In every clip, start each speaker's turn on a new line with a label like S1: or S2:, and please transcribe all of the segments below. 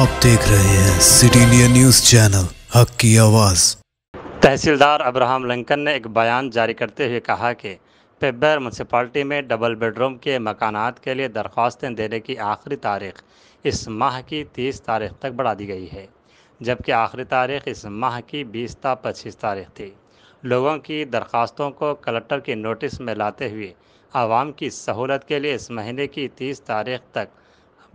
S1: आप देख रहे हैं सिटी इंडिया न्यूज़ चैनल, हक की आवाज़।
S2: तहसीलदार अब्राहम लिंकन ने एक बयान जारी करते हुए कहा कि पेब्बर म्यूनसिपाल्टी में डबल बेडरूम के मकानात के लिए दरख्वास्तें देने की आखिरी तारीख इस माह की 30 तारीख तक बढ़ा दी गई है, जबकि आखिरी तारीख इस माह की 20 ता पच्चीस तारीख थी। लोगों की दरख्वास्तों को कलेक्टर की नोटिस में लाते हुए आवाम की सहूलत के लिए इस महीने की 30 तारीख तक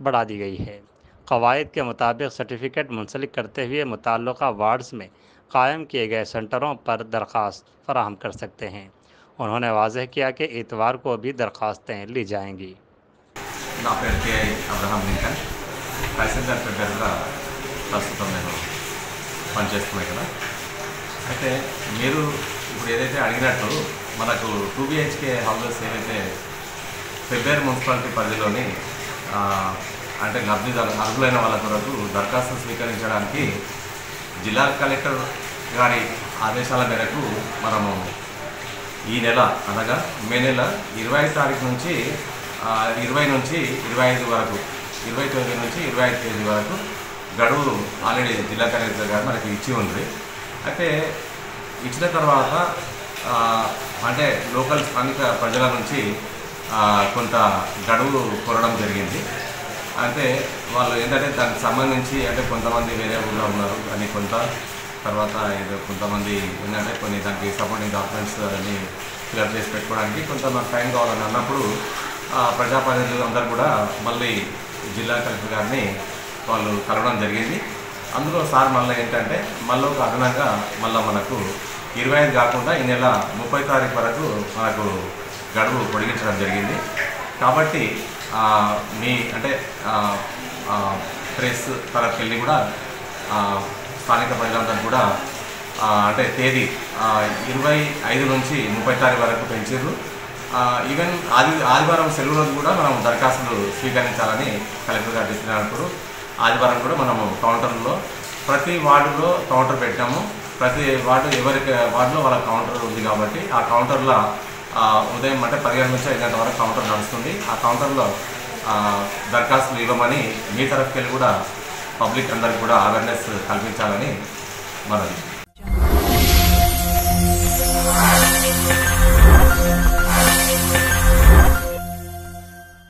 S2: बढ़ा दी गई है। कवायद के मुताबिक सर्टिफिकेट मुंसलिक करते हुए मुतल वार्ड्स में कायम किए गए सेंटरों पर दरख्वास्त फराहम कर सकते हैं उन्होंने वाजह किया कि इतवार को भी दरख्वास्तें ली जाएंगी
S3: నా పేరు కే అబ్రహాం లింకన్ తహసీల్దార్ ప్రిపేర్గా ప్రస్తుతం నేను పనిచేస్తున్నాను కదా అయితే మీరు ఇప్పుడు ఏదైతే అడిగినట్టు మనకు టూ బిహెచ్కే హౌసెస్ ఏవైతే ఫెబ్రవరి మున్సిపాలిటీ పరిధిలోని ఆ, అంటే లబ్ధిదారు అర్హులైన వాళ్ళ కొరకు దరఖాస్తు స్వీకరించడానికి జిల్లా కలెక్టర్ గారి ఆదేశాల మేరకు మనము ఈ నెల అనగా మే నెల ఇరవై తారీఖు నుంచి ఇరవై నుంచి ఇరవై ఐదు వరకు ఇరవై తొమ్మిది నుంచి ఇరవై ఐదు తేదీ వరకు గడువు ఆల్రెడీ జిల్లా కలెక్టర్ గారు మనకి ఇచ్చి ఉంది. అయితే ఇచ్చిన తర్వాత అంటే లోకల్ స్థానిక ప్రజల నుంచి కొంత గడువు కోరడం జరిగింది. అంటే వాళ్ళు ఏంటంటే దానికి సంబంధించి అంటే కొంతమంది వేరే ఊళ్ళో ఉన్నారు అని కొంత తర్వాత ఏదో కొంతమంది ఏంటంటే కొన్ని దానికి సపోర్టింగ్ డాక్యుమెంట్స్ అని ఫిల్అప్ చేసి పెట్టుకోవడానికి కొంత మాకు టైం కావాలని అన్నప్పుడు ఆ, ప్రజాప్రతినిధులు అందరూ కూడా మళ్ళీ జిల్లా కలెక్టర్ గారిని వాళ్ళు కలవడం జరిగింది. అందులో సార్ మళ్ళీ ఏంటంటే మళ్ళీ ఒక అదనంగా మళ్ళీ మనకు ఇరవై ఐదు కాకుండా ఈ నెల ముప్పై తారీఖు వరకు మనకు గడువు పొడిగించడం జరిగింది. కాబట్టి మీ అంటే ప్రెస్ తరఫుకి వెళ్ళి కూడా స్థానిక ప్రజలందరూ కూడా అంటే తేదీ ఇరవై ఐదు నుంచి ముప్పై తారీఖు వరకు పెంచారు ఈవెన్ ఆది ఆదివారం సెలవు రోజు కూడా మనం దరఖాస్తులు స్వీకరించాలని కలెక్టర్ గారు చెప్పినప్పుడు ఆదివారం కూడా మనము కౌంటర్లో ప్రతి వార్డులో కౌంటర్ పెట్టాము. ప్రతి వార్డు ఎవరికి వార్డులో వాళ్ళ కౌంటర్ ఉంది కాబట్టి ఆ కౌంటర్లో ఉదయం అంటే పదిహేను నుంచి ఐదు గంటల వరకు కౌంటర్ నడుస్తుంది. ఆ కౌంటర్లో దరఖాస్తులు ఇవ్వమని మీ తరఫుకెళ్ళి కూడా పబ్లిక్ అందరికి కూడా అవేర్నెస్ కల్పించాలని మనం